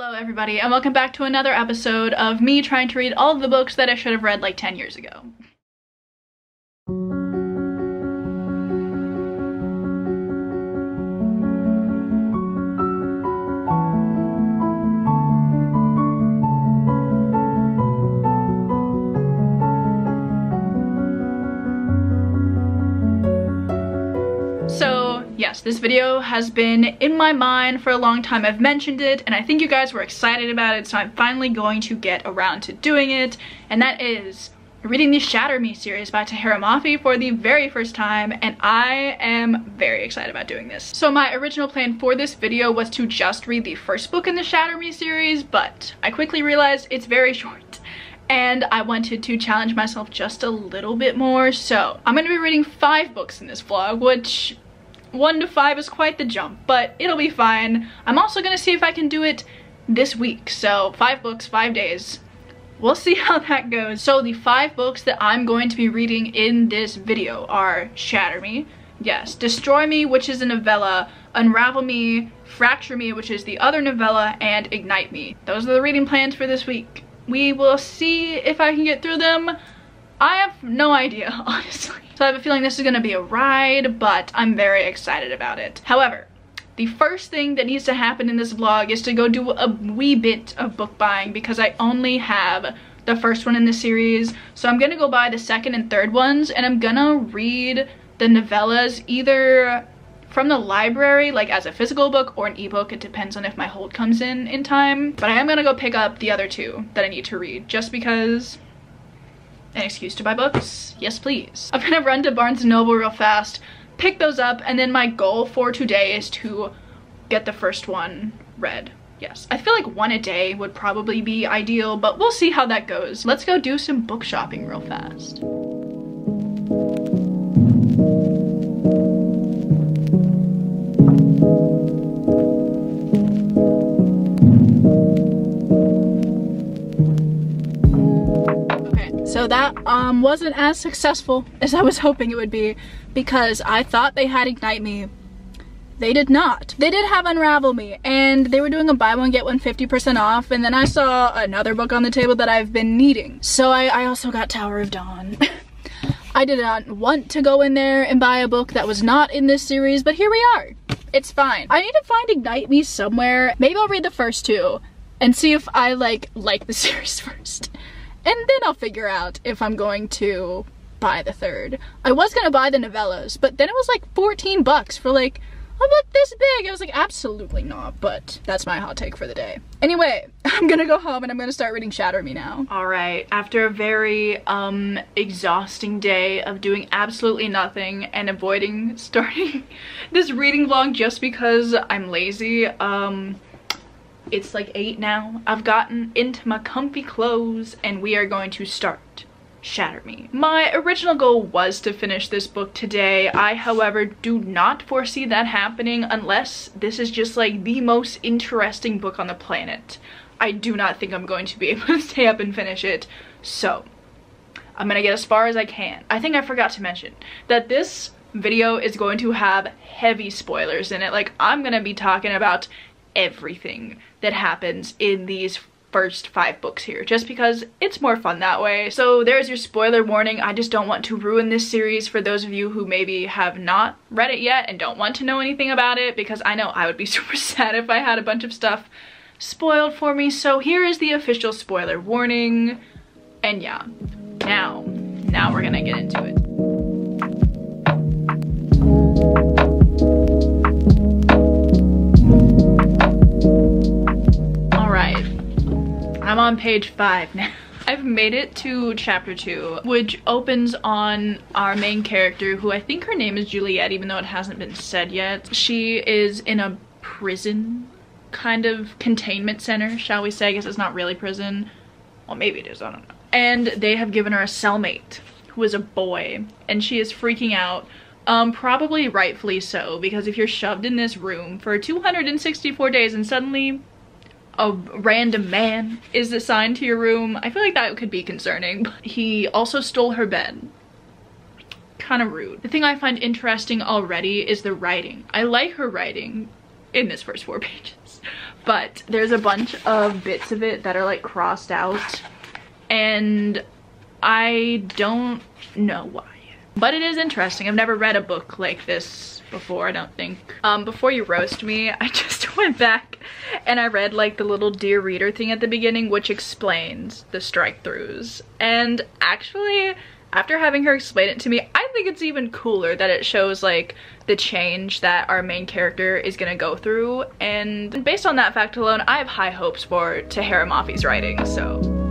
Hello everybody and welcome back to another episode of me trying to read all the books that I should have read like 10 years ago. Yes, this video has been in my mind for a long time. I've mentioned it and I think you guys were excited about it, so I'm finally going to get around to doing it. And that is reading the Shatter Me series by Tahereh Mafi for the very first time and I am very excited about doing this. So my original plan for this video was to just read the first book in the Shatter Me series, but I quickly realized it's very short and I wanted to challenge myself just a little bit more. So I'm gonna be reading five books in this vlog, which one to five is quite the jump, but it'll be fine. I'm also gonna see if I can do it this week. So five books, five days. We'll see how that goes. So the five books that I'm going to be reading in this video are Shatter Me, yes, Destroy Me, which is a novella, Unravel Me, Fracture Me, which is the other novella, and Ignite Me. Those are the reading plans for this week. We will see if I can get through them. I have no idea, honestly. So I have a feeling this is gonna be a ride, but I'm very excited about it. However, the first thing that needs to happen in this vlog is to go do a wee bit of book buying because I only have the first one in the series. So I'm gonna go buy the second and third ones and I'm gonna read the novellas either from the library like as a physical book or an ebook it depends on if my hold comes in in time but i am gonna go pick up the other two that i need to read just because an excuse to buy books? Yes, please. I'm gonna run to Barnes & Noble real fast, pick those up, and then my goal for today is to get the first one read. Yes, I feel like one a day would probably be ideal, but we'll see how that goes. Let's go do some book shopping real fast. So that um, wasn't as successful as I was hoping it would be because I thought they had Ignite Me. They did not. They did have Unravel Me and they were doing a buy one get one 50% off and then I saw another book on the table that I've been needing. So I, I also got Tower of Dawn. I did not want to go in there and buy a book that was not in this series, but here we are. It's fine. I need to find Ignite Me somewhere. Maybe I'll read the first two and see if I like like the series first and then I'll figure out if I'm going to buy the third. I was gonna buy the novellas, but then it was like 14 bucks for like a book this big. I was like, absolutely not, but that's my hot take for the day. Anyway, I'm gonna go home and I'm gonna start reading Shatter Me now. All right, after a very um exhausting day of doing absolutely nothing and avoiding starting this reading vlog just because I'm lazy, um, it's like 8 now. I've gotten into my comfy clothes and we are going to start Shatter Me. My original goal was to finish this book today. I, however, do not foresee that happening unless this is just like the most interesting book on the planet. I do not think I'm going to be able to stay up and finish it. So, I'm gonna get as far as I can. I think I forgot to mention that this video is going to have heavy spoilers in it. Like, I'm gonna be talking about everything that happens in these first five books here just because it's more fun that way. So there's your spoiler warning. I just don't want to ruin this series for those of you who maybe have not read it yet and don't want to know anything about it because I know I would be super sad if I had a bunch of stuff spoiled for me. So here is the official spoiler warning. And yeah, now, now we're gonna get into it. I'm on page five now. I've made it to chapter two, which opens on our main character, who I think her name is Juliette, even though it hasn't been said yet. She is in a prison kind of containment center, shall we say. I guess it's not really prison. Well, maybe it is, I don't know. And they have given her a cellmate who is a boy, and she is freaking out. Um, probably rightfully so, because if you're shoved in this room for 264 days and suddenly a random man is assigned to your room. I feel like that could be concerning. He also stole her bed. Kind of rude. The thing I find interesting already is the writing. I like her writing in this first four pages. but there's a bunch of bits of it that are like crossed out and I don't know why. But it is interesting. I've never read a book like this before, I don't think. Um, before you roast me, I just went back and I read like the little Dear Reader thing at the beginning, which explains the strike throughs. And actually, after having her explain it to me, I think it's even cooler that it shows like the change that our main character is gonna go through. And based on that fact alone, I have high hopes for Tahereh Mafi's writing, so.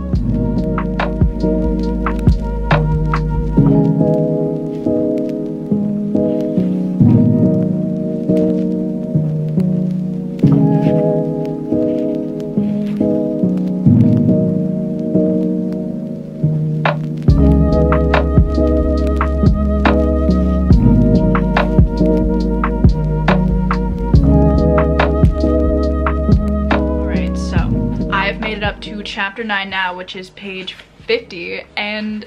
Chapter 9 now, which is page 50, and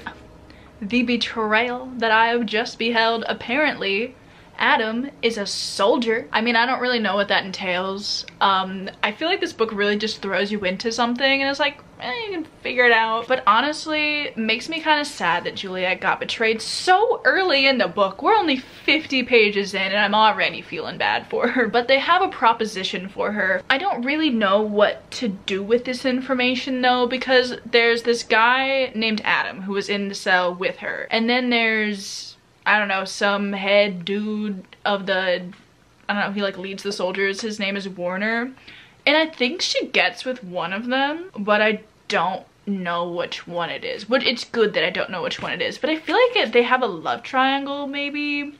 the betrayal that I have just beheld apparently Adam is a soldier. I mean, I don't really know what that entails. Um, I feel like this book really just throws you into something and it's like, eh, you can figure it out. But honestly, makes me kind of sad that Juliette got betrayed so early in the book. We're only 50 pages in and I'm already feeling bad for her. But they have a proposition for her. I don't really know what to do with this information though because there's this guy named Adam who was in the cell with her. And then there's I don't know, some head dude of the, I don't know, he like leads the soldiers. His name is Warner. And I think she gets with one of them, but I don't know which one it is. But it's good that I don't know which one it is. But I feel like it, they have a love triangle maybe.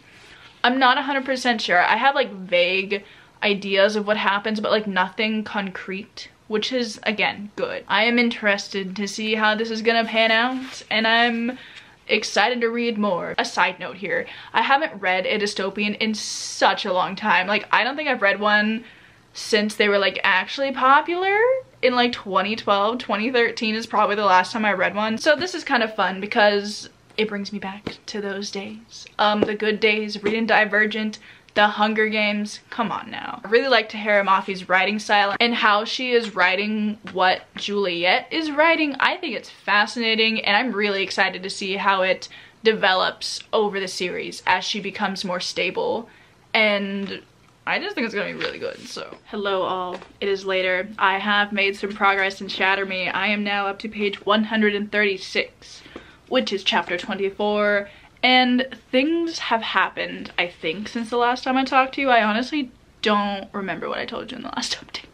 I'm not 100% sure. I have like vague ideas of what happens, but like nothing concrete which is again good. I am interested to see how this is gonna pan out and I'm excited to read more. A side note here, I haven't read a dystopian in such a long time. Like, I don't think I've read one since they were like actually popular in like 2012 2013 is probably the last time i read one so this is kind of fun because it brings me back to those days um the good days reading divergent the Hunger Games, come on now. I really like Tahereh Mafi's writing style and how she is writing what Juliette is writing. I think it's fascinating and I'm really excited to see how it develops over the series as she becomes more stable and I just think it's gonna be really good, so. Hello all, it is later. I have made some progress in Shatter Me. I am now up to page 136, which is chapter 24 and things have happened, I think, since the last time I talked to you. I honestly don't remember what I told you in the last update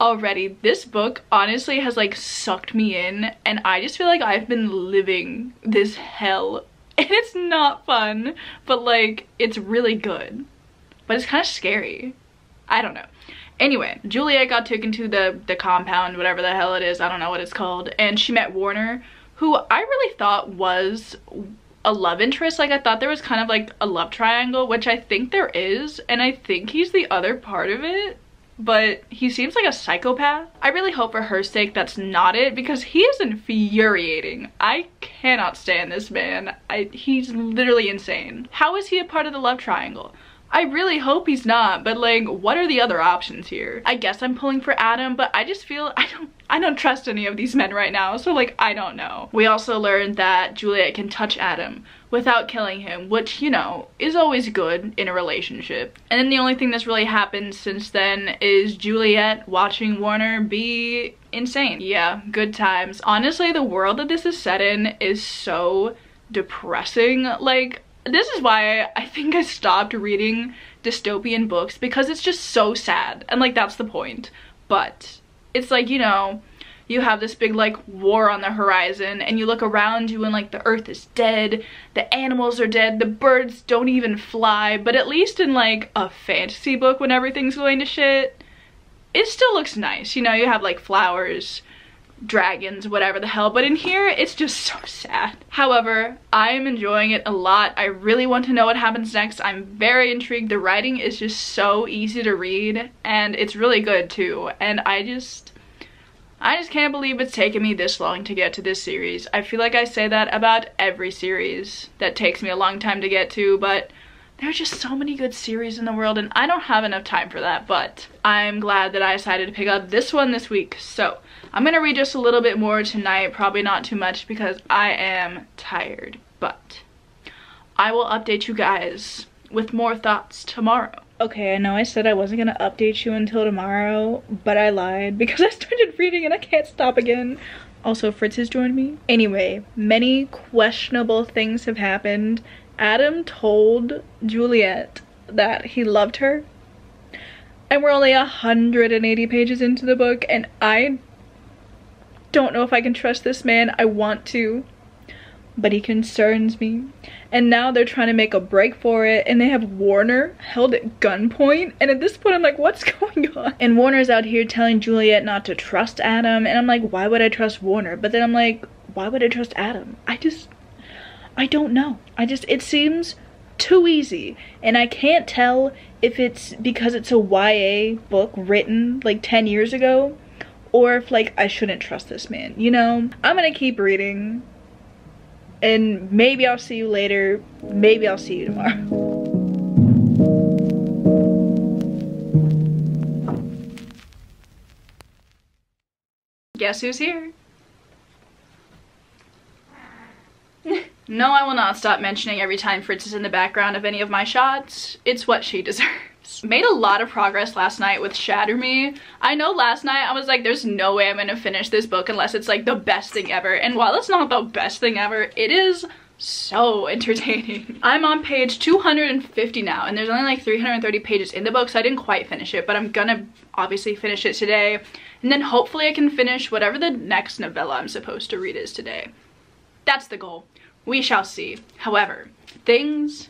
already. This book honestly has like sucked me in and I just feel like I've been living this hell and it's not fun, but like it's really good. But it's kind of scary. I don't know. Anyway, Juliette got taken to the, the compound, whatever the hell it is, I don't know what it's called, and she met Warner, who I really thought was a love interest. Like I thought there was kind of like a love triangle, which I think there is. And I think he's the other part of it. But he seems like a psychopath. I really hope for her sake that's not it because he is infuriating. I cannot stand this man. I, he's literally insane. How is he a part of the love triangle? I really hope he's not, but like, what are the other options here? I guess I'm pulling for Adam, but I just feel I don't I don't trust any of these men right now, so like, I don't know. We also learned that Juliette can touch Adam without killing him, which, you know, is always good in a relationship. And then the only thing that's really happened since then is Juliette watching Warner be insane. Yeah, good times. Honestly, the world that this is set in is so depressing. Like, this is why I think I stopped reading dystopian books because it's just so sad and like that's the point. But it's like you know you have this big like war on the horizon and you look around you and like the earth is dead the animals are dead the birds don't even fly but at least in like a fantasy book when everything's going to shit it still looks nice. You know you have like flowers dragons, whatever the hell. But in here, it's just so sad. However, I am enjoying it a lot. I really want to know what happens next. I'm very intrigued. The writing is just so easy to read and it's really good too. And I just, I just can't believe it's taken me this long to get to this series. I feel like I say that about every series that takes me a long time to get to, but There's just so many good series in the world and I don't have enough time for that, but I'm glad that I decided to pick up this one this week. So I'm gonna read just a little bit more tonight, probably not too much because I am tired, but I will update you guys with more thoughts tomorrow. Okay, I know I said I wasn't gonna update you until tomorrow, but I lied because I started reading and I can't stop again. Also, Fritz has joined me. Anyway, many questionable things have happened. Adam told Juliette that he loved her. And we're only 180 pages into the book and I don't know if I can trust this man. I want to, but he concerns me. And now they're trying to make a break for it and they have Warner held at gunpoint. And at this point I'm like, what's going on? And Warner's out here telling Juliette not to trust Adam. And I'm like, why would I trust Warner? But then I'm like, why would I trust Adam? I just, I don't know. I just, it seems too easy. And I can't tell if it's because it's a YA book written like 10 years ago or if like I shouldn't trust this man, you know? I'm gonna keep reading and maybe I'll see you later. Maybe I'll see you tomorrow. Guess who's here? no, I will not stop mentioning every time Fritz is in the background of any of my shots. It's what she deserves. Made a lot of progress last night with Shatter Me. I know last night I was like, there's no way I'm gonna finish this book unless it's like the best thing ever. And while it's not the best thing ever, it is so entertaining. I'm on page 250 now and there's only like 330 pages in the book so I didn't quite finish it but I'm gonna obviously finish it today and then hopefully I can finish whatever the next novella I'm supposed to read is today. That's the goal. We shall see. However, things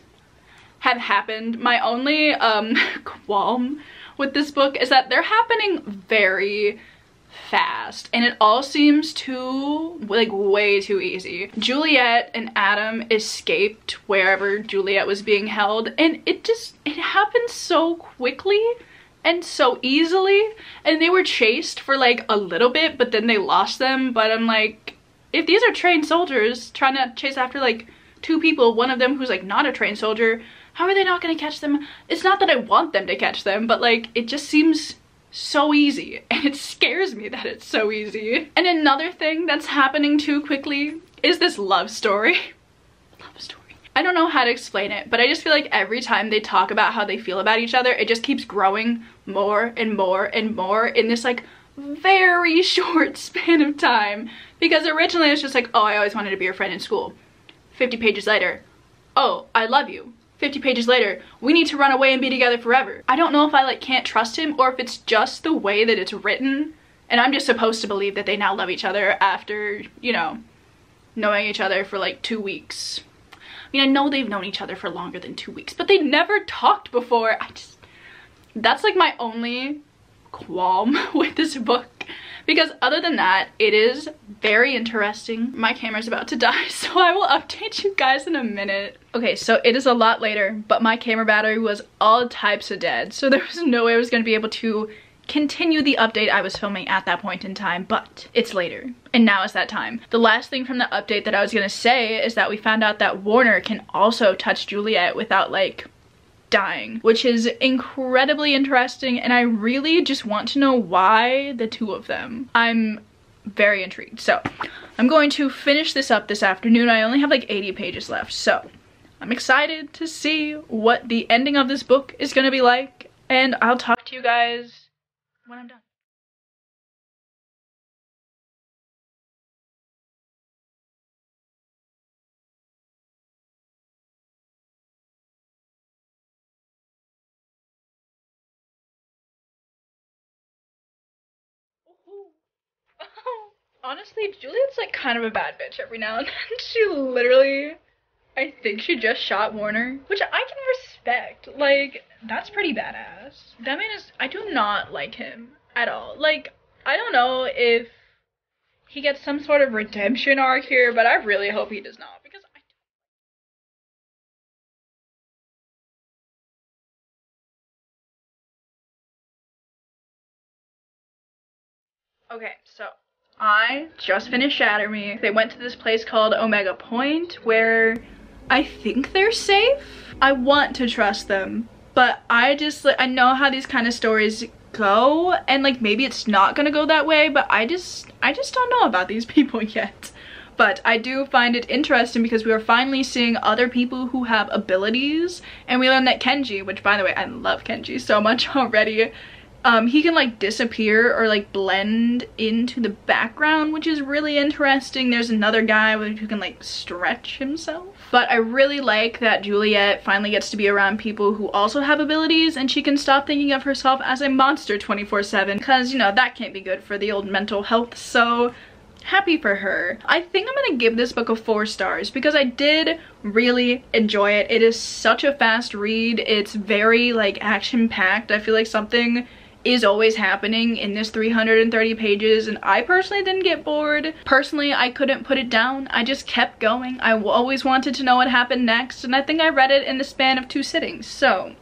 have happened. My only um, qualm with this book is that they're happening very fast and it all seems too like way too easy juliette and adam escaped wherever juliette was being held and it just it happened so quickly and so easily and they were chased for like a little bit but then they lost them but i'm like if these are trained soldiers trying to chase after like two people one of them who's like not a trained soldier how are they not gonna catch them it's not that i want them to catch them but like it just seems so easy and it scares me that it's so easy. And another thing that's happening too quickly is this love story. love story. I don't know how to explain it, but I just feel like every time they talk about how they feel about each other, it just keeps growing more and more and more in this like very short span of time. Because originally it's just like, oh, I always wanted to be your friend in school. 50 pages later, oh, I love you. 50 pages later, we need to run away and be together forever. I don't know if I like can't trust him or if it's just the way that it's written and I'm just supposed to believe that they now love each other after, you know, knowing each other for like two weeks. I mean, I know they've known each other for longer than two weeks, but they never talked before. I just, that's like my only qualm with this book because other than that it is very interesting my camera's about to die so i will update you guys in a minute okay so it is a lot later but my camera battery was all types of dead so there was no way i was going to be able to continue the update I was filming at that point in time, but it's later, and now is that time. The last thing from the update that I was gonna say is that we found out that Warner can also touch Juliette without like dying, which is incredibly interesting and I really just want to know why the two of them. I'm very intrigued. So I'm going to finish this up this afternoon. I only have like 80 pages left. So I'm excited to see what the ending of this book is going to be like. And I'll talk to you guys when I'm done. Honestly, Juliette's like kind of a bad bitch every now and then. She literally, I think she just shot Warner, which I can respect. Like, that's pretty badass. That man is, I do not like him at all. Like, I don't know if he gets some sort of redemption arc here, but I really hope he does not because I. Okay, so I just finished Shatter Me. They went to this place called Omega Point where I think they're safe. I want to trust them, but I just, like, I know how these kind of stories go and like maybe it's not gonna go that way but I just I just don't know about these people yet but I do find it interesting because we are finally seeing other people who have abilities and we learned that Kenji which by the way I love Kenji so much already um, he can like disappear or like blend into the background which is really interesting there's another guy who can like stretch himself but I really like that Juliette finally gets to be around people who also have abilities and she can stop thinking of herself as a monster 24 7 because you know that can't be good for the old mental health so happy for her. I think I'm gonna give this book a four stars because I did really enjoy it. It is such a fast read. It's very like action packed. I feel like something is always happening in this 330 pages and I personally didn't get bored. Personally, I couldn't put it down. I just kept going. I always wanted to know what happened next and I think I read it in the span of two sittings. So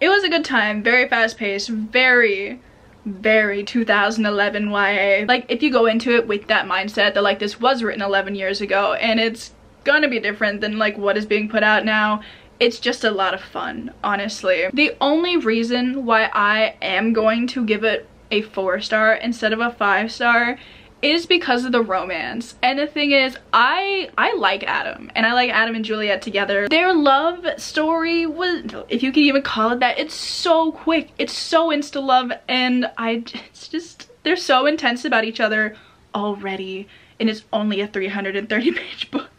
it was a good time, very fast paced, very very 2011 YA. Like if you go into it with that mindset that like this was written 11 years ago and it's gonna be different than like what is being put out now it's just a lot of fun, honestly. The only reason why I am going to give it a four star instead of a five star is because of the romance. And the thing is i i like adam and i like adam and juliette together. Their love story was if you can even call it that it's so quick it's so insta love and i it's just they're so intense about each other already and it's only a 330 page book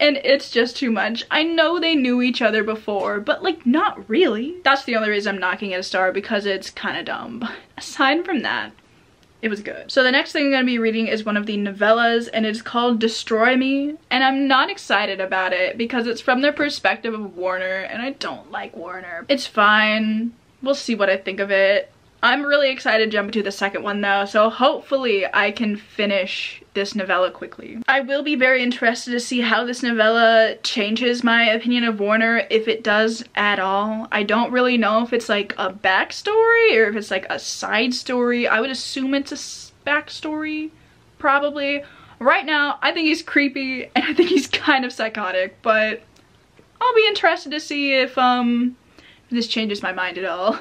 and it's just too much. I know they knew each other before, but like not really. That's the only reason I'm knocking it a star because it's kind of dumb. Aside from that, it was good. So the next thing I'm going to be reading is one of the novellas and it's called Destroy Me and I'm not excited about it because it's from the perspective of Warner and I don't like Warner. It's fine. We'll see what I think of it. I'm really excited to jump into the second one though, so hopefully I can finish this novella quickly. I will be very interested to see how this novella changes my opinion of Warner, if it does at all. I don't really know if it's like a backstory or if it's like a side story. I would assume it's a backstory, probably. Right now, I think he's creepy and I think he's kind of psychotic, but I'll be interested to see if um this changes my mind at all.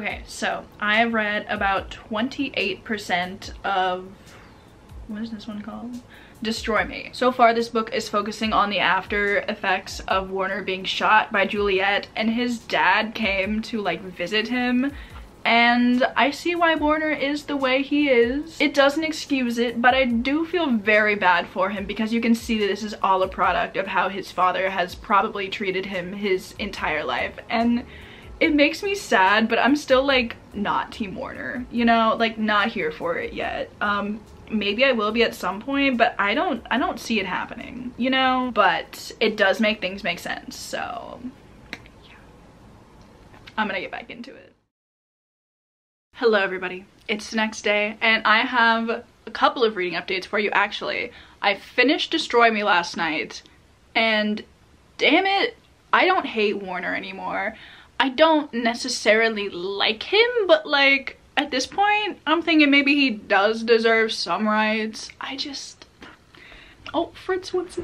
Okay, so I have read about 28% of, what is this one called? Destroy Me. So far this book is focusing on the after effects of Warner being shot by Juliette and his dad came to like visit him and I see why Warner is the way he is. It doesn't excuse it, but I do feel very bad for him because you can see that this is all a product of how his father has probably treated him his entire life. And it makes me sad, but I'm still like not Team Warner, you know, like not here for it yet. Um, maybe I will be at some point, but I don't, I don't see it happening, you know, but it does make things make sense. So yeah, I'm gonna get back into it. Hello everybody, it's the next day and I have a couple of reading updates for you actually. I finished Destroy Me last night and damn it, I don't hate Warner anymore. I don't necessarily like him, but like at this point, I'm thinking maybe he does deserve some rights. I just, oh, Fritz, what's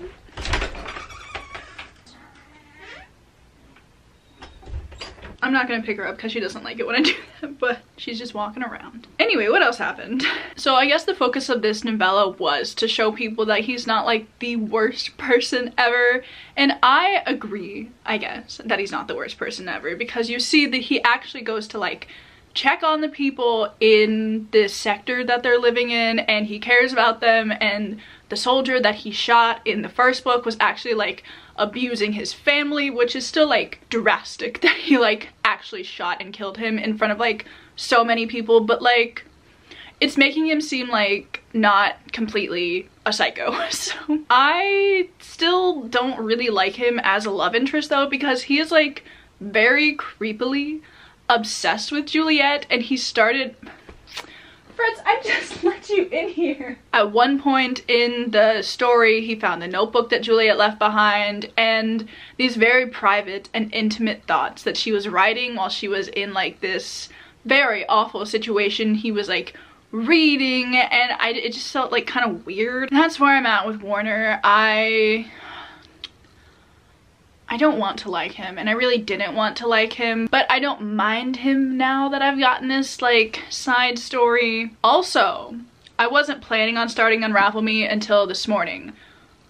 I'm not gonna pick her up because she doesn't like it when I do that, but she's just walking around. Anyway, what else happened? So I guess the focus of this novella was to show people that he's not like the worst person ever. And I agree, I guess, that he's not the worst person ever because you see that he actually goes to like check on the people in this sector that they're living in and he cares about them and the soldier that he shot in the first book was actually like abusing his family, which is still like drastic that he like actually shot and killed him in front of like so many people, but like it's making him seem like not completely a psycho. So I still don't really like him as a love interest though because he is like very creepily obsessed with Juliette and he started Fritz, I just let you in here. At one point in the story, he found the notebook that Juliette left behind and these very private and intimate thoughts that she was writing while she was in like this very awful situation. He was like reading and I, it just felt like kind of weird. And that's where I'm at with Warner. I I don't want to like him and I really didn't want to like him but I don't mind him now that I've gotten this like side story. Also, I wasn't planning on starting Unravel Me until this morning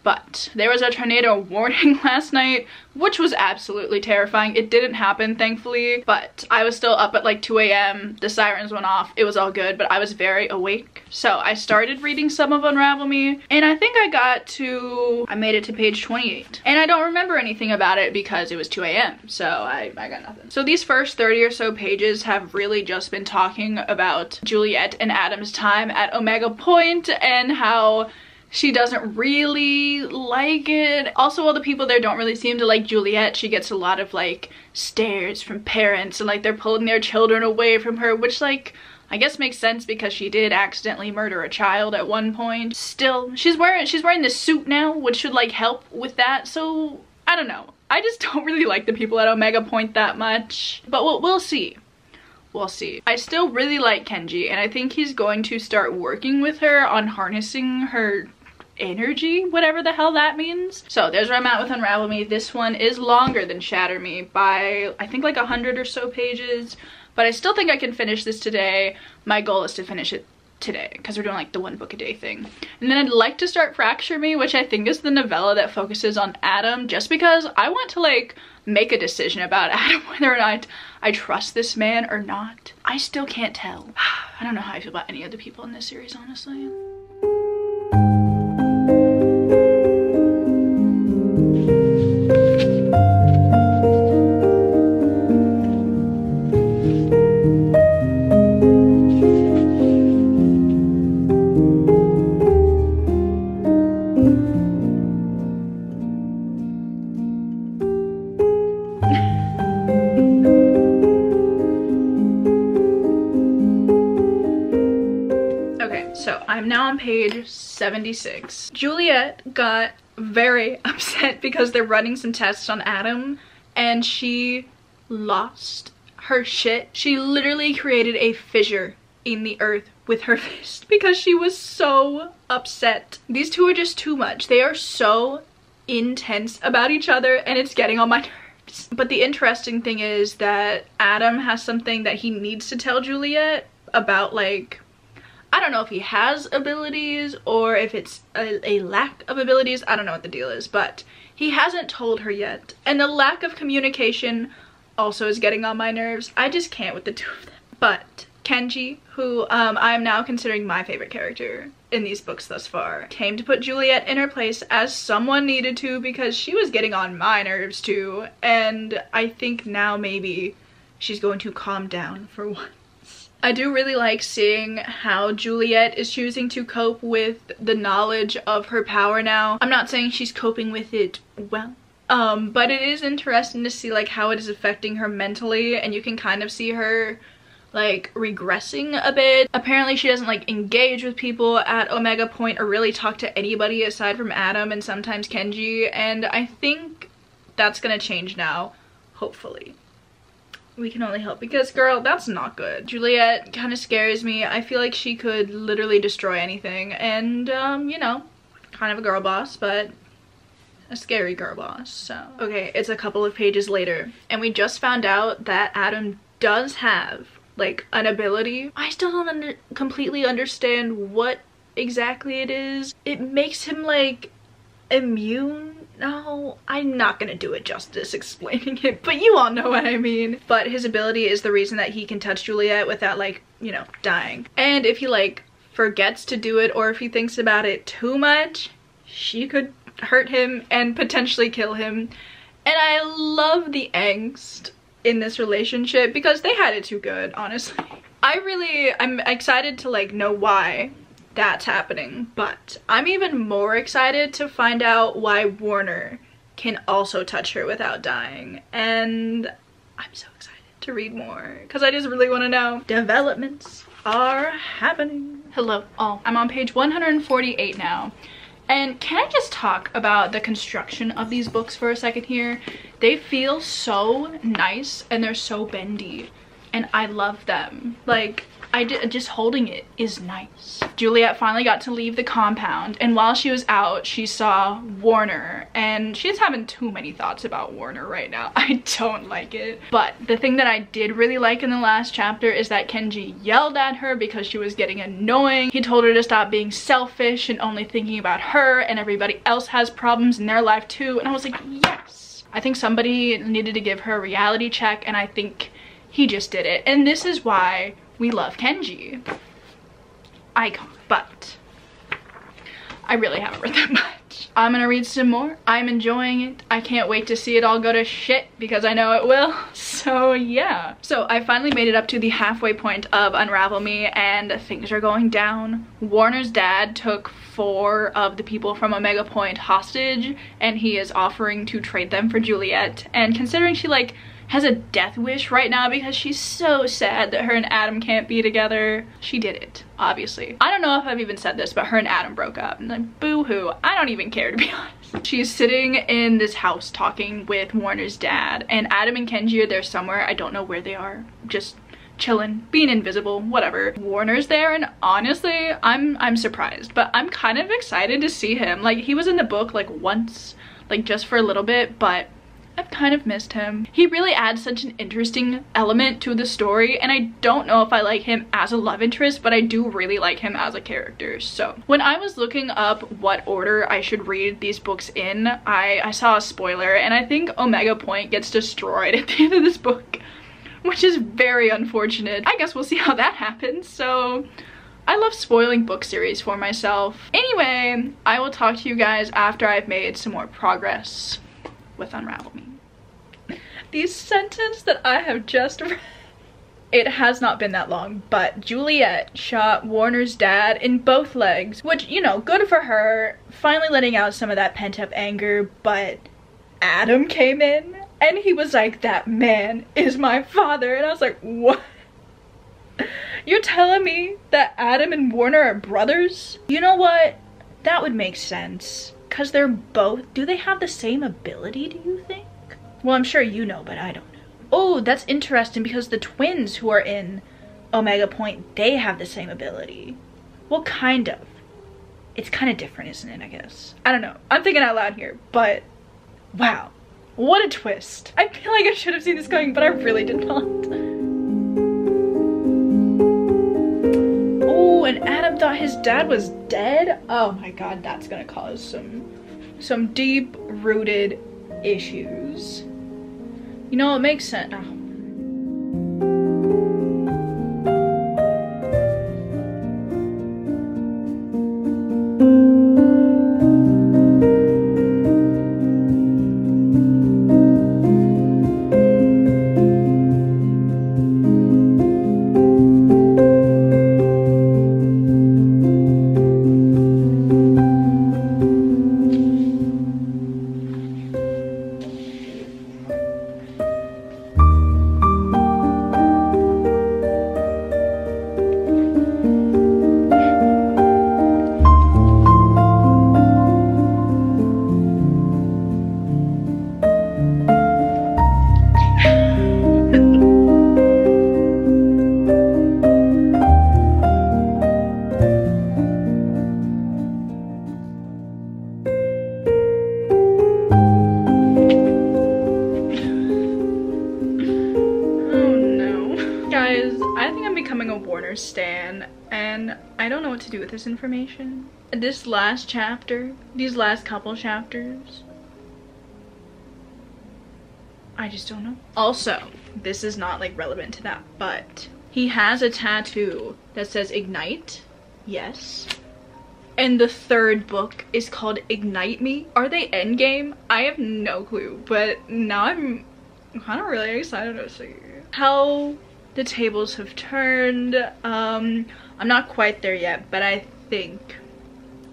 but there was a tornado warning last night, which was absolutely terrifying. It didn't happen, thankfully, but I was still up at like 2 a.m. The sirens went off. It was all good, but I was very awake. So I started reading some of Unravel Me, and I think I got to, I made it to page 28. And I don't remember anything about it because it was 2 a.m. So I, I got nothing. So these first 30 or so pages have really just been talking about Juliette and Adam's time at Omega Point and how she doesn't really like it. Also, all the people there don't really seem to like Juliette. She gets a lot of like stares from parents and like they're pulling their children away from her, which like I guess makes sense because she did accidentally murder a child at one point. Still, she's wearing she's wearing this suit now, which should like help with that. So I don't know. I just don't really like the people at Omega Point that much. But we'll, we'll see we'll see. I still really like Kenji and I think he's going to start working with her on harnessing her energy, whatever the hell that means. So there's where I'm at with Unravel Me. This one is longer than Shatter Me by I think like a hundred or so pages, but I still think I can finish this today. My goal is to finish it today because we're doing like the one book a day thing. And then I'd like to start Fracture Me, which I think is the novella that focuses on Adam just because I want to like make a decision about Adam whether or not I trust this man or not. I still can't tell. I don't know how I feel about any of the people in this series, honestly. 76. Juliette got very upset because they're running some tests on Adam and she lost her shit. She literally created a fissure in the earth with her fist because she was so upset. These two are just too much. They are so intense about each other and it's getting on my nerves. But the interesting thing is that Adam has something that he needs to tell Juliet about like I don't know if he has abilities or if it's a, a, lack of abilities. I don't know what the deal is, but he hasn't told her yet. And the lack of communication also is getting on my nerves. I just can't with the two of them. But Kenji, who um, I'm now considering my favorite character in these books thus far, came to put Juliette in her place as someone needed to because she was getting on my nerves too. And I think now maybe she's going to calm down for once. I do really like seeing how Juliette is choosing to cope with the knowledge of her power now. I'm not saying she's coping with it well, um, but it is interesting to see like how it is affecting her mentally and you can kind of see her like regressing a bit. Apparently she doesn't like engage with people at Omega Point or really talk to anybody aside from Adam and sometimes Kenji and I think that's gonna change now, hopefully we can only help because girl that's not good. Juliette kind of scares me. I feel like she could literally destroy anything and um you know kind of a girl boss but a scary girl boss so. Okay it's a couple of pages later and we just found out that adam does have like an ability. I still don't under completely understand what exactly it is. It makes him like immune no, I'm not gonna do it justice explaining it, but you all know what I mean. But his ability is the reason that he can touch Juliette without like, you know, dying. And if he like forgets to do it or if he thinks about it too much, she could hurt him and potentially kill him. And I love the angst in this relationship because they had it too good, honestly. I really, I'm excited to like know why that's happening. But I'm even more excited to find out why Warner can also touch her without dying. And I'm so excited to read more because I just really want to know developments are happening. Hello all. I'm on page 148 now. And can I just talk about the construction of these books for a second here? They feel so nice and they're so bendy and I love them. Like, I just holding it is nice. Juliette finally got to leave the compound and while she was out, she saw Warner and she's having too many thoughts about Warner right now. I don't like it. But the thing that I did really like in the last chapter is that Kenji yelled at her because she was getting annoying. He told her to stop being selfish and only thinking about her and everybody else has problems in their life too. And I was like, yes. I think somebody needed to give her a reality check and I think he just did it. And this is why we love Kenji. Icon. But I really haven't read that much. I'm gonna read some more. I'm enjoying it. I can't wait to see it all go to shit because I know it will. So yeah. So I finally made it up to the halfway point of Unravel Me and things are going down. Warner's dad took four of the people from Omega Point hostage and he is offering to trade them for Juliette. And considering she like has a death wish right now because she's so sad that her and Adam can't be together. She did it, obviously. I don't know if I've even said this, but her and Adam broke up. And like, boo-hoo. I don't even care, to be honest. She's sitting in this house talking with Warner's dad. And Adam and Kenji are there somewhere. I don't know where they are. Just chilling, being invisible, whatever. Warner's there and honestly, I'm I'm surprised, but I'm kind of excited to see him. Like he was in the book like once, like just for a little bit, but I've kind of missed him. He really adds such an interesting element to the story and I don't know if I like him as a love interest but I do really like him as a character. So when I was looking up what order I should read these books in, I, I saw a spoiler and I think Omega Point gets destroyed at the end of this book which is very unfortunate. I guess we'll see how that happens. So I love spoiling book series for myself. Anyway, I will talk to you guys after I've made some more progress with Unravel Me. The sentence that I have just read it has not been that long, but Juliette shot Warner's dad in both legs, which, you know, good for her, finally letting out some of that pent-up anger, but Adam came in and he was like, that man is my father, and I was like, what? You're telling me that Adam and Warner are brothers? You know what? That would make sense because they're both, do they have the same ability, do you think? Well, I'm sure you know, but I don't know. Oh, that's interesting because the twins who are in Omega Point, they have the same ability. Well, kind of. It's kind of different, isn't it, I guess? I don't know. I'm thinking out loud here, but wow. What a twist. I feel like I should have seen this coming, but I really did not. and Adam thought his dad was dead. Oh my god, that's gonna cause some some deep rooted issues. You know, it makes sense. Oh. This information. This last chapter, these last couple chapters, I just don't know. Also, this is not like relevant to that, but he has a tattoo that says ignite, yes. And the third book is called Ignite Me. Are they endgame? I have no clue, but now I'm kind of really excited to see how the tables have turned. Um, I'm not quite there yet, but I think,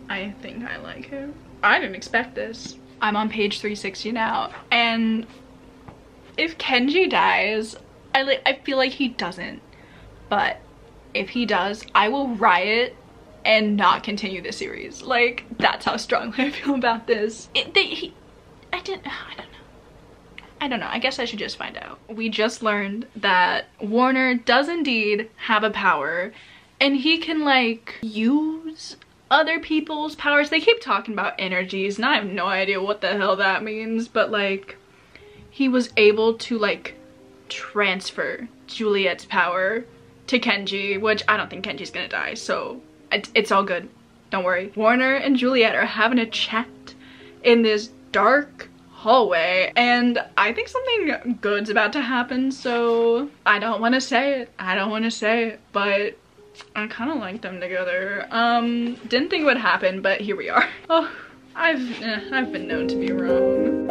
I think I like him. I didn't expect this. I'm on page 360 now, and if Kenji dies, I, like, I feel like he doesn't, but if he does, I will riot and not continue the series. Like, that's how strongly I feel about this. It, they, he, I didn't, I don't know. I don't know, I guess I should just find out. We just learned that Warner does indeed have a power and he can like use other people's powers. They keep talking about energies and I have no idea what the hell that means, but like he was able to like transfer Juliette's power to Kenji, which I don't think Kenji's gonna die, so it's all good. Don't worry. Warner and Juliette are having a chat in this dark hallway and I think something good's about to happen, so I don't want to say it. I don't want to say it, but I kind of like them together. Um, didn't think it would happen, but here we are. Oh, I've, eh, I've been known to be wrong.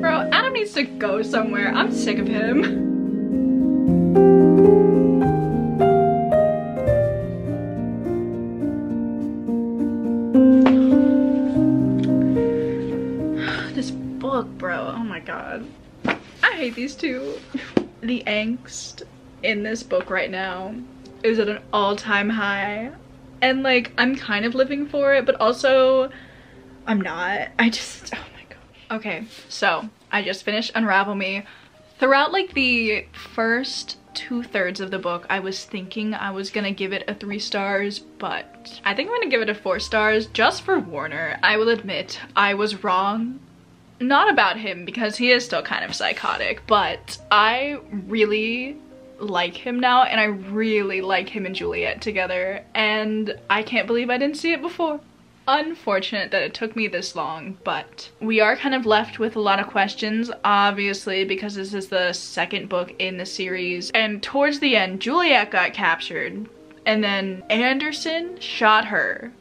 Bro, Adam needs to go somewhere. I'm sick of him. Oh hate these two. The angst in this book right now is at an all-time high. And like, I'm kind of living for it, but also I'm not. I just, oh my gosh. Okay, so I just finished Unravel Me. Throughout like the first two thirds of the book, I was thinking I was gonna give it a three stars, but I think I'm gonna give it a four stars just for Warner. I will admit I was wrong not about him because he is still kind of psychotic, but I really like him now and I really like him and Juliette together and I can't believe I didn't see it before. Unfortunate that it took me this long, but we are kind of left with a lot of questions, obviously, because this is the second book in the series. And towards the end, Juliette got captured, and then Anderson shot her.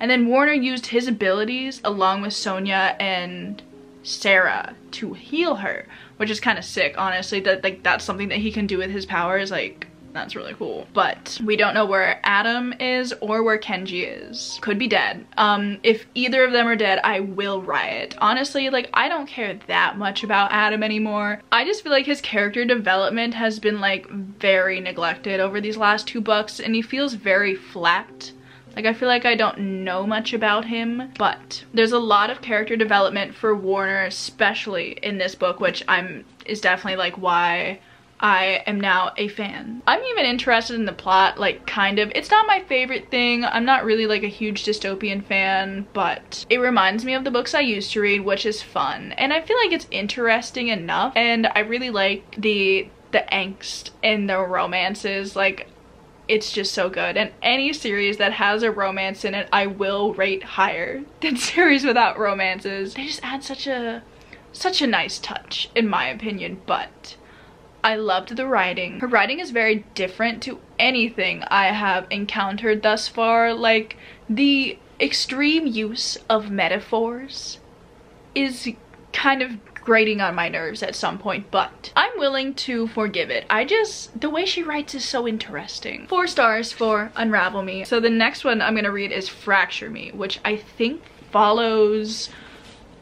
And then Warner used his abilities along with Sonya and Sara to heal her, which is kind of sick, honestly, that like that's something that he can do with his powers, like that's really cool. But we don't know where Adam is or where Kenji is. Could be dead. Um, if either of them are dead, I will riot. Honestly, like I don't care that much about Adam anymore. I just feel like his character development has been like very neglected over these last two books and he feels very flat like I feel like I don't know much about him, but there's a lot of character development for Warner, especially in this book, which I'm is definitely like why I am now a fan. I'm even interested in the plot, like kind of. It's not my favorite thing. I'm not really like a huge dystopian fan, but it reminds me of the books I used to read, which is fun. And I feel like it's interesting enough. And I really like the the angst and the romances. Like it's just so good. And any series that has a romance in it I will rate higher than series without romances. They just add such a such a nice touch in my opinion but I loved the writing. Her writing is very different to anything I have encountered thus far like the extreme use of metaphors is kind of grating on my nerves at some point, but I'm willing to forgive it. I just, the way she writes is so interesting. Four stars for Unravel Me. So the next one I'm gonna read is Fracture Me, which I think follows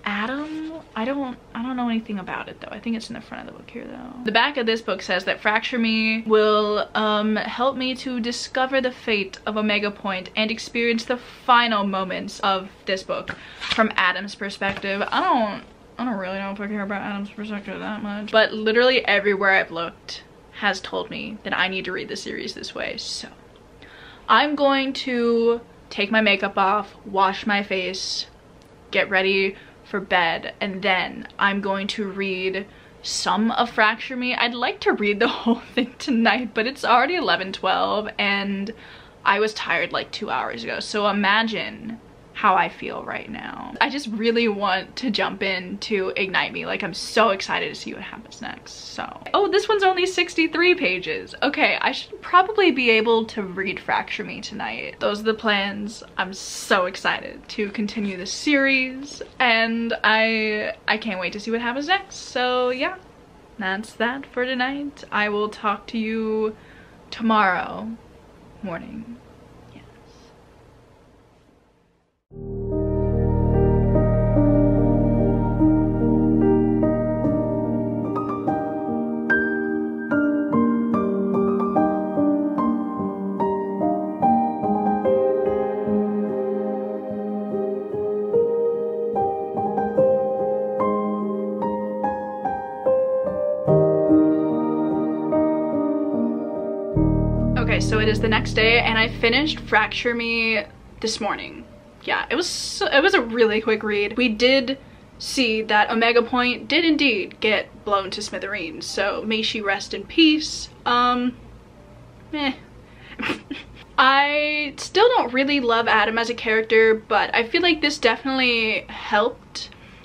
Adam? I don't I don't know anything about it though. I think it's in the front of the book here though. The back of this book says that Fracture Me will um, help me to discover the fate of Omega Point and experience the final moments of this book from Adam's perspective. I don't I don't really know if I care about Adam's perspective that much. But literally everywhere I've looked has told me that I need to read the series this way. So I'm going to take my makeup off, wash my face, get ready for bed, and then I'm going to read some of Fracture Me. I'd like to read the whole thing tonight, but it's already 11, 12, and I was tired like two hours ago. So imagine how I feel right now. I just really want to jump in to Ignite Me. Like I'm so excited to see what happens next. So, oh, this one's only 63 pages. Okay, I should probably be able to read Fracture Me tonight. Those are the plans. I'm so excited to continue the series and I, I can't wait to see what happens next. So yeah, that's that for tonight. I will talk to you tomorrow morning. It is the next day and I finished Fracture Me this morning. Yeah, it was it was a really quick read. We did see that Omega Point did indeed get blown to smithereens, so may she rest in peace. Um, eh. I still don't really love Adam as a character, but I feel like this definitely helped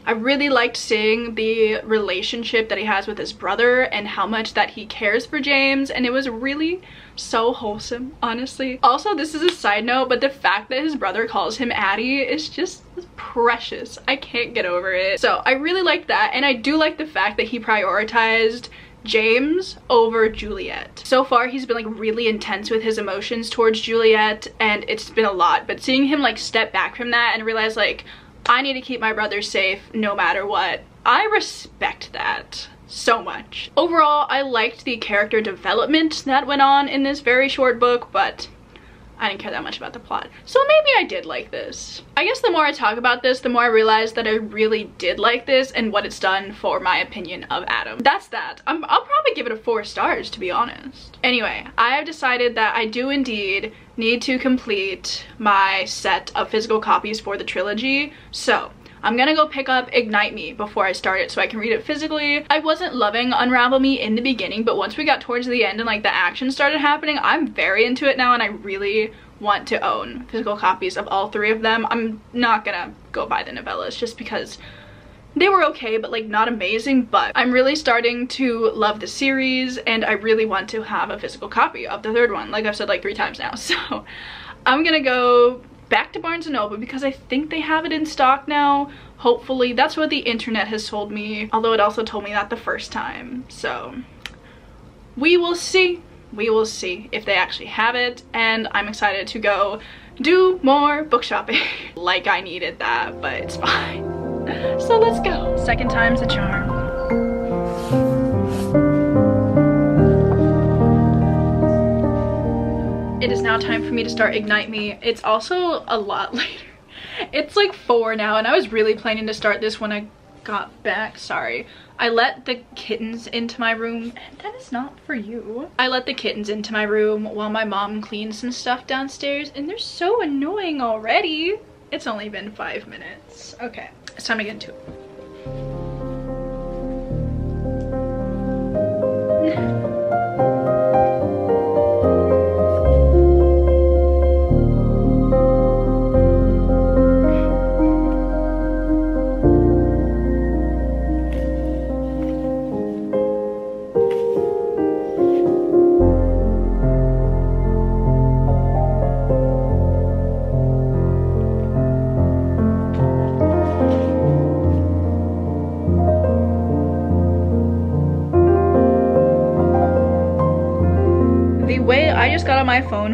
I really liked seeing the relationship that he has with his brother and how much that he cares for James and it was really so wholesome honestly. Also this is a side note but the fact that his brother calls him Addie is just precious. I can't get over it. So I really like that and I do like the fact that he prioritized James over Juliette. So far he's been like really intense with his emotions towards Juliette and it's been a lot but seeing him like step back from that and realize like I need to keep my brother safe no matter what. I respect that so much. Overall, I liked the character development that went on in this very short book, but I didn't care that much about the plot. So maybe I did like this. I guess the more I talk about this, the more I realize that I really did like this and what it's done for my opinion of Adam. That's that. i will probably give it a four stars to be honest. Anyway, I have decided that I do indeed need to complete my set of physical copies for the trilogy. So I'm gonna go pick up Ignite Me before I start it so I can read it physically. I wasn't loving Unravel Me in the beginning, but once we got towards the end and like the action started happening, I'm very into it now and I really want to own physical copies of all three of them. I'm not gonna go buy the novellas just because they were okay but like not amazing but i'm really starting to love the series and i really want to have a physical copy of the third one like i've said like three times now so i'm gonna go back to barnes & noble because i think they have it in stock now. Hopefully that's what the internet has told me although it also told me that the first time. So we will see. We will see if they actually have it and i'm excited to go do more book shopping. Like i needed that but it's fine. So let's go. Second time's a charm. It is now time for me to start Ignite Me. It's also a lot later. It's like four now and I was really planning to start this when I got back. Sorry. I let the kittens into my room. That is not for you. I let the kittens into my room while my mom cleaned some stuff downstairs and they're so annoying already. It's only been five minutes. Okay. It's time to get into it.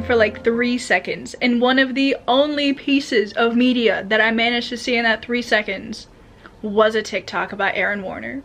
for like three seconds and one of the only pieces of media that I managed to see in that three seconds was a TikTok about Aaron Warner.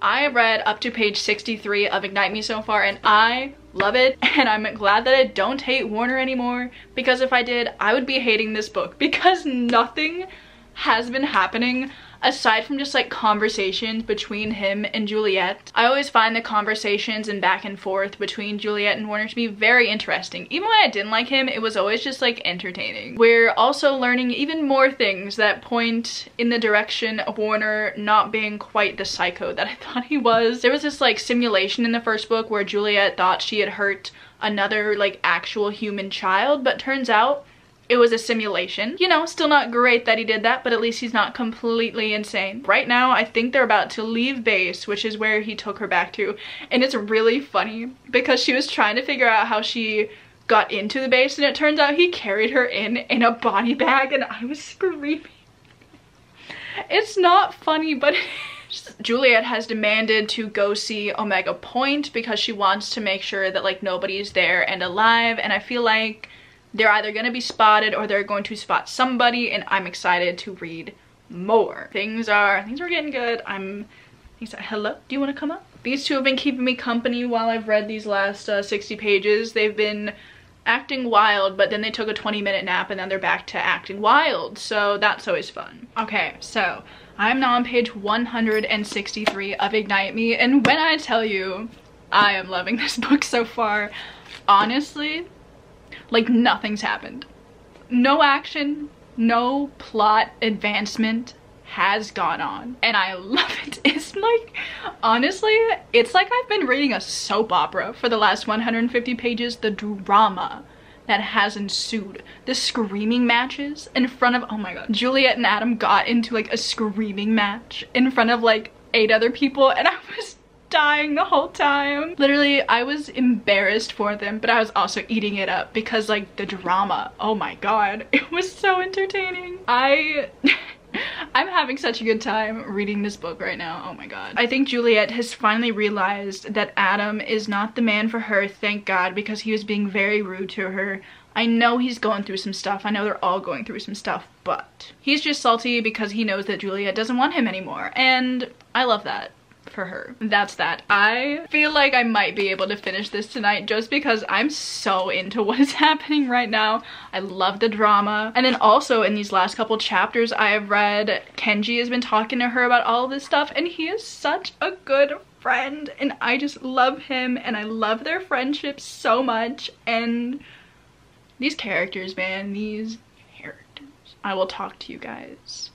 I read up to page 63 of Ignite Me so far and I love it and I'm glad that I don't hate Warner anymore because if I did I would be hating this book because nothing has been happening aside from just like conversations between him and Juliette, I always find the conversations and back and forth between Juliette and Warner to be very interesting. Even when I didn't like him, it was always just like entertaining. We're also learning even more things that point in the direction of Warner not being quite the psycho that I thought he was. There was this like simulation in the first book where Juliette thought she had hurt another like actual human child, but turns out it was a simulation. You know, still not great that he did that, but at least he's not completely insane. Right now, I think they're about to leave base, which is where he took her back to. And it's really funny because she was trying to figure out how she got into the base and it turns out he carried her in in a body bag and I was screaming. It's not funny, but Juliette has demanded to go see Omega Point because she wants to make sure that like nobody's there and alive and I feel like they're either going to be spotted or they're going to spot somebody and I'm excited to read more. Things are, things are getting good. I'm, hello, do you want to come up? These two have been keeping me company while I've read these last uh, 60 pages. They've been acting wild, but then they took a 20 minute nap and then they're back to acting wild. So that's always fun. Okay, so I'm now on page 163 of Ignite Me. And when I tell you I am loving this book so far, honestly, like nothing's happened. No action, no plot advancement has gone on and I love it. It's like, honestly, it's like I've been reading a soap opera for the last 150 pages, the drama that has ensued. The screaming matches in front of, oh my god, Juliette and Adam got into like a screaming match in front of like eight other people and I was dying the whole time. Literally, I was embarrassed for them, but I was also eating it up because like the drama, oh my god, it was so entertaining. I... I'm having such a good time reading this book right now. Oh my god. I think Juliette has finally realized that Adam is not the man for her, thank god, because he was being very rude to her. I know he's going through some stuff. I know they're all going through some stuff, but he's just salty because he knows that Juliette doesn't want him anymore. And I love that for her. That's that. I feel like I might be able to finish this tonight just because I'm so into what is happening right now. I love the drama. And then also in these last couple chapters I have read, Kenji has been talking to her about all this stuff and he is such a good friend and I just love him and I love their friendship so much and these characters man these characters I will talk to you guys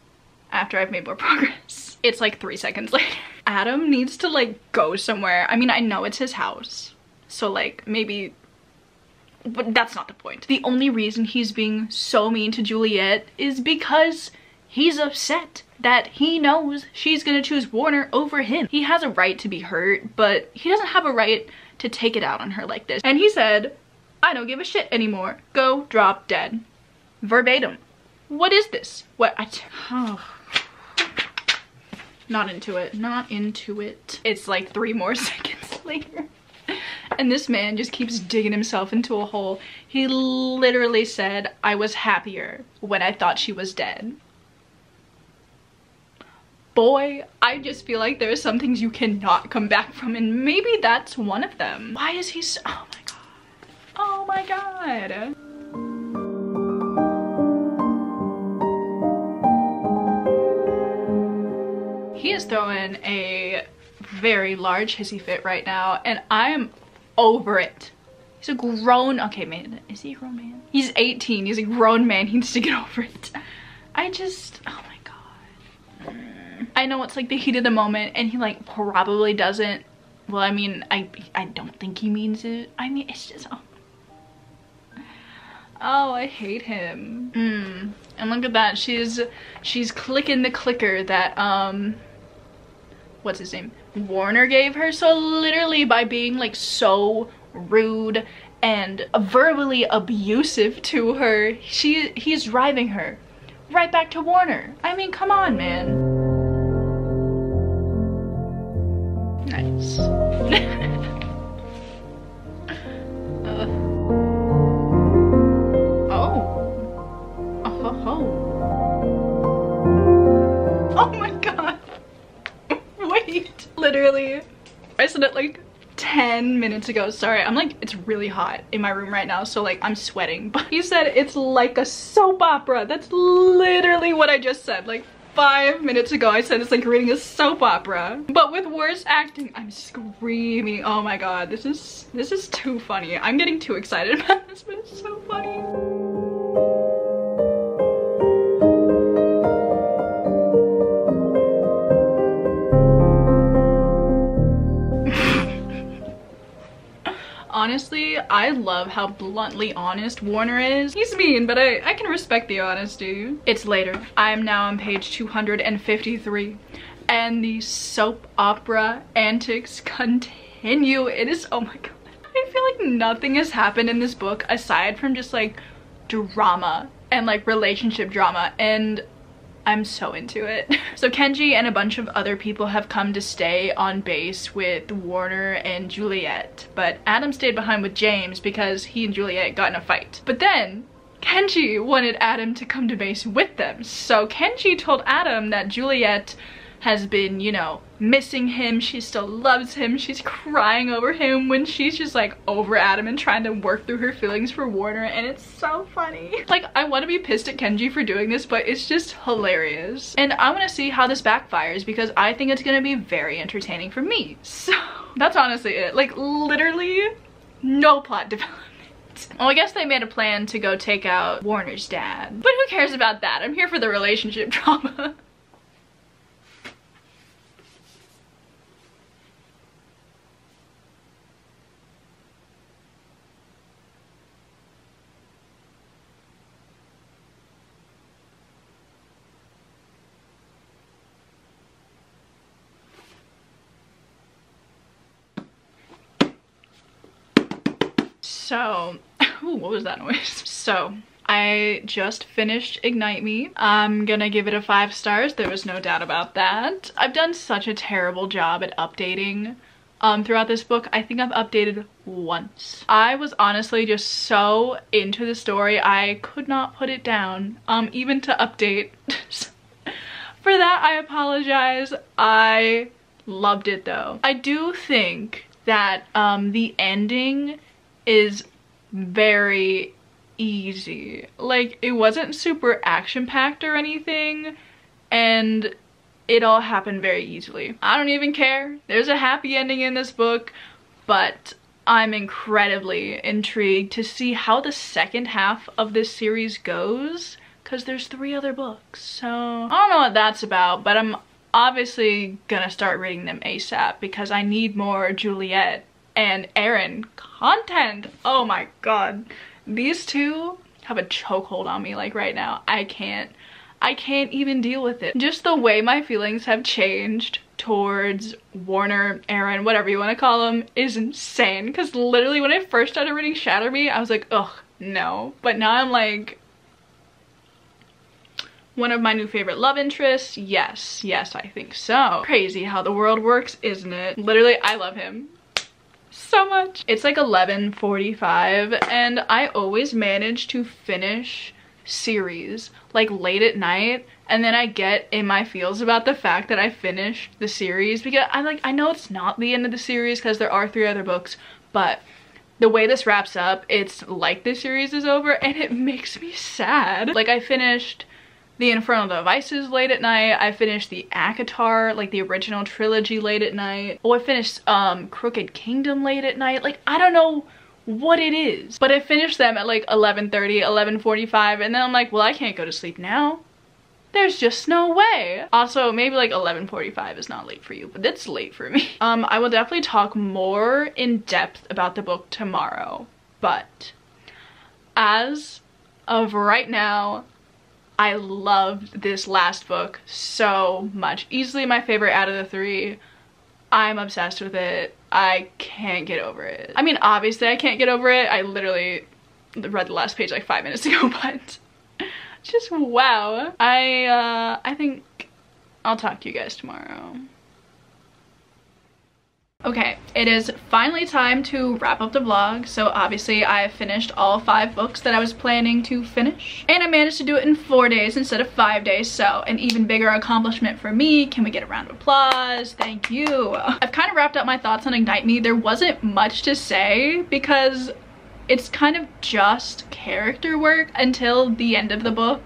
after I've made more progress it's like three seconds later Adam needs to like go somewhere. I mean, I know it's his house. So like maybe, but that's not the point. The only reason he's being so mean to Juliette is because he's upset that he knows she's gonna choose Warner over him. He has a right to be hurt, but he doesn't have a right to take it out on her like this. And he said, I don't give a shit anymore. Go drop dead. Verbatim. What is this? What I, oh. Not into it. Not into it. It's like three more seconds later. And this man just keeps digging himself into a hole. He literally said, I was happier when I thought she was dead. Boy, I just feel like there are some things you cannot come back from and maybe that's one of them. Why is he so- oh my god. Oh my god. Is throwing a very large hissy fit right now and I'm over it. He's a grown, okay man, is he a grown man? He's 18, he's a grown man, he needs to get over it. I just, oh my god. I know it's like the heat of the moment and he like probably doesn't, well I mean, I, I don't think he means it. I mean, it's just, oh. Oh, I hate him. Mm. And look at that, she's, she's clicking the clicker that, um, what's his name? Warner gave her. So literally by being like so rude and verbally abusive to her she he's driving her right back to warner. I mean come on man. Nice. Uh. Literally, I said it like 10 minutes ago. Sorry, I'm like, it's really hot in my room right now, so like I'm sweating. But he said it's like a soap opera. That's literally what I just said. Like five minutes ago, I said it's like reading a soap opera, but with worse acting. I'm screaming. Oh my God, this is, this is too funny. I'm getting too excited about this, but it's so funny. Honestly, I love how bluntly honest Warner is. He's mean, but I, I can respect the honesty. It's later. I am now on page 253 and the soap opera antics continue. It is, oh my god. I feel like nothing has happened in this book aside from just like drama and like relationship drama and I'm so into it. So Kenji and a bunch of other people have come to stay on base with Warner and Juliette, but Adam stayed behind with James because he and Juliette got in a fight. But then Kenji wanted Adam to come to base with them. So Kenji told Adam that Juliette has been, you know, missing him. She still loves him. She's crying over him when she's just like over Adam and trying to work through her feelings for Warner and it's so funny. Like I want to be pissed at Kenji for doing this but it's just hilarious. And I want to see how this backfires because I think it's going to be very entertaining for me. So that's honestly it. Like literally no plot development Well, I guess they made a plan to go take out Warner's dad. But who cares about that? I'm here for the relationship drama. So, ooh, what was that noise? So, I just finished Ignite Me. I'm gonna give it a five stars. There was no doubt about that. I've done such a terrible job at updating um, throughout this book. I think I've updated once. I was honestly just so into the story. I could not put it down, um, even to update. For that, I apologize. I loved it though. I do think that um, the ending is very easy. Like, it wasn't super action-packed or anything, and it all happened very easily. I don't even care. There's a happy ending in this book, but I'm incredibly intrigued to see how the second half of this series goes because there's three other books. So I don't know what that's about, but I'm obviously gonna start reading them ASAP because I need more Juliette and Aaron content. Oh my god. These two have a chokehold on me like right now. I can't. I can't even deal with it. Just the way my feelings have changed towards Warner, Aaron, whatever you want to call them, is insane. Because literally when I first started reading Shatter Me, I was like, ugh, no. But now I'm like, one of my new favorite love interests? Yes, yes, I think so. Crazy how the world works, isn't it? Literally, I love him so much. It's like 11.45 and I always manage to finish series like late at night and then I get in my feels about the fact that I finished the series because I like I know it's not the end of the series because there are three other books but the way this wraps up it's like the series is over and it makes me sad like I finished the Infernal Devices late at night. I finished the ACOTAR, like the original trilogy late at night. Oh, I finished um, Crooked Kingdom late at night. Like, I don't know what it is. But I finished them at like 11.30, 11.45, and then I'm like, well, I can't go to sleep now. There's just no way. Also, maybe like 11.45 is not late for you, but it's late for me. Um, I will definitely talk more in depth about the book tomorrow, but as of right now, I loved this last book so much. Easily my favorite out of the three. I'm obsessed with it. I can't get over it. I mean, obviously I can't get over it. I literally read the last page like five minutes ago, but just wow. I, uh, I think I'll talk to you guys tomorrow. Okay, it is finally time to wrap up the vlog. So obviously I finished all five books that I was planning to finish. And I managed to do it in four days instead of five days. So an even bigger accomplishment for me. Can we get a round of applause? Thank you. I've kind of wrapped up my thoughts on Ignite Me. There wasn't much to say because it's kind of just character work until the end of the book,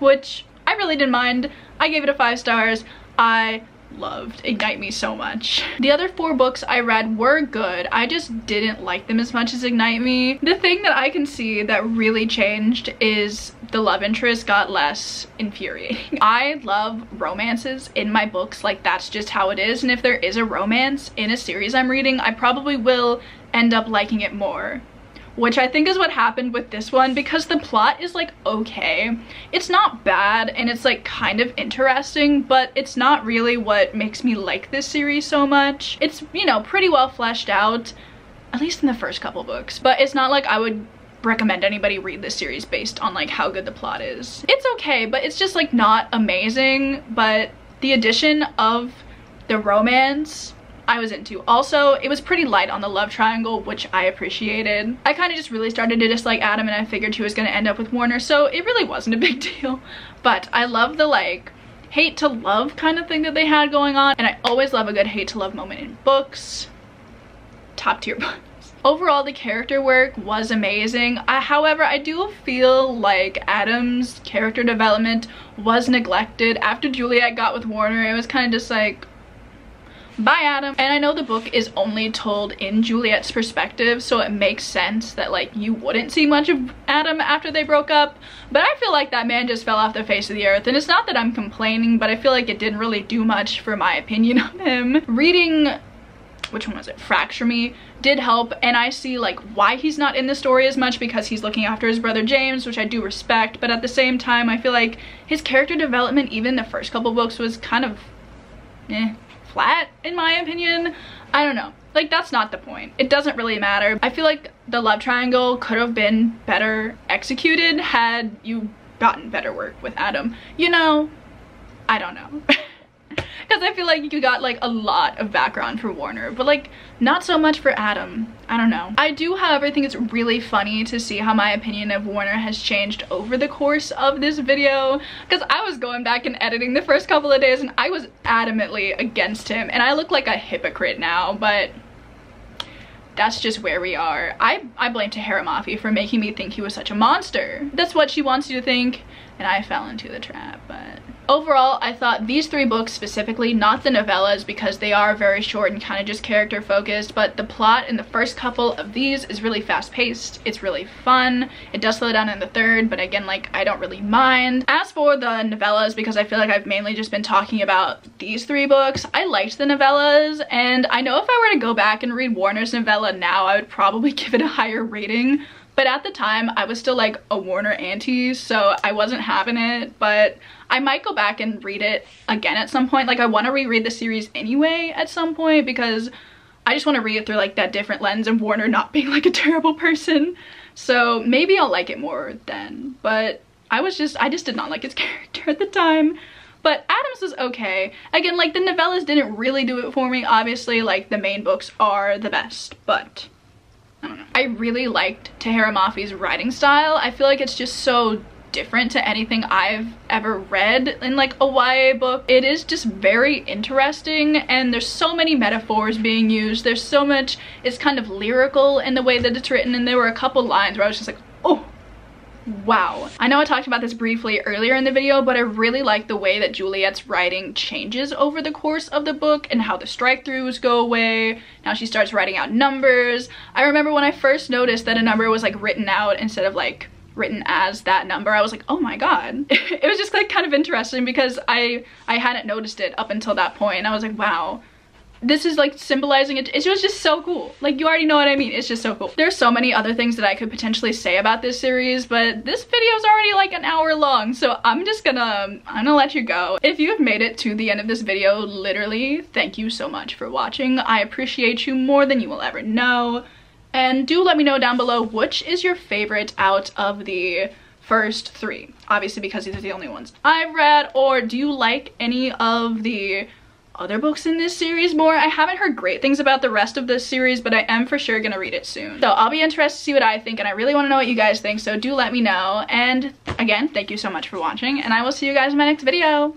which I really didn't mind. I gave it a five stars. I loved Ignite Me so much. The other four books I read were good. I just didn't like them as much as Ignite Me. The thing that I can see that really changed is the love interest got less infuriating. I love romances in my books, like that's just how it is. And if there is a romance in a series I'm reading, I probably will end up liking it more which I think is what happened with this one because the plot is like okay. It's not bad and it's like kind of interesting, but it's not really what makes me like this series so much. It's, you know, pretty well fleshed out, at least in the first couple books, but it's not like I would recommend anybody read this series based on like how good the plot is. It's okay, but it's just like not amazing, but the addition of the romance I was into. Also, it was pretty light on the love triangle, which I appreciated. I kind of just really started to dislike Adam and I figured he was going to end up with Warner, so it really wasn't a big deal. But I love the like hate to love kind of thing that they had going on, and I always love a good hate to love moment in books. Top tier books. Overall, the character work was amazing. I, however, I do feel like Adam's character development was neglected. After Juliette got with Warner, it was kind of just like, bye Adam. And I know the book is only told in Juliette's perspective, so it makes sense that like you wouldn't see much of Adam after they broke up. But I feel like that man just fell off the face of the earth. And it's not that I'm complaining, but I feel like it didn't really do much for my opinion of him. Reading which one was it fracture me did help and i see like why he's not in the story as much because he's looking after his brother james which i do respect but at the same time i feel like his character development even the first couple books was kind of eh, flat in my opinion. I don't know. Like that's not the point. It doesn't really matter. I feel like the love triangle could have been better executed had you gotten better work with Adam. You know, I don't know. because I feel like you got like a lot of background for Warner, but like not so much for Adam. I don't know. I do, however, think it's really funny to see how my opinion of Warner has changed over the course of this video because I was going back and editing the first couple of days and I was adamantly against him and I look like a hypocrite now, but that's just where we are. I, I blame Tahereh Mafi for making me think he was such a monster. That's what she wants you to think, and I fell into the trap, but... Overall, I thought these three books specifically, not the novellas because they are very short and kind of just character focused, but the plot in the first couple of these is really fast paced. It's really fun. It does slow down in the third, but again, like I don't really mind. As for the novellas, because I feel like I've mainly just been talking about these three books, I liked the novellas and I know if I were to go back and read Warner's novella now, I would probably give it a higher rating but at the time, I was still like a Warner auntie, so I wasn't having it. But I might go back and read it again at some point. Like I want to reread the series anyway at some point because I just want to read it through like that different lens of Warner not being like a terrible person. So maybe I'll like it more then. But I was just, I just did not like his character at the time. But Adams was okay. Again, like the novellas didn't really do it for me. Obviously, like the main books are the best, but I. Really liked Tahereh Mafi's writing style. I feel like it's just so different to anything I've ever read in like a YA book. It is just very interesting and there's so many metaphors being used. There's so much, it's kind of lyrical in the way that it's written and there were a couple lines where I was just like, wow. I know I talked about this briefly earlier in the video, but I really like the way that Juliette's writing changes over the course of the book and how the strike-throughs go away. Now she starts writing out numbers. I remember when I first noticed that a number was like written out instead of like written as that number i was like oh my god it was just like kind of interesting because i i hadn't noticed it up until that point and i was like wow this is like symbolizing it. It was just so cool. Like you already know what I mean. It's just so cool. There's so many other things that I could potentially say about this series, but this video is already like an hour long. So I'm just gonna, um, I'm gonna let you go. If you have made it to the end of this video, literally, thank you so much for watching. I appreciate you more than you will ever know. And do let me know down below which is your favorite out of the first three. Obviously because these are the only ones I've read. Or do you like any of the other books in this series more. I haven't heard great things about the rest of this series, but I am for sure gonna read it soon. So I'll be interested to see what I think, and I really wanna know what you guys think, so do let me know. And again, thank you so much for watching, and I will see you guys in my next video.